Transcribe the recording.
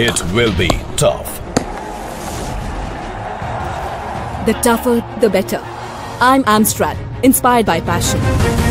It will be tough. The tougher, the better. I'm Amstrad, inspired by passion.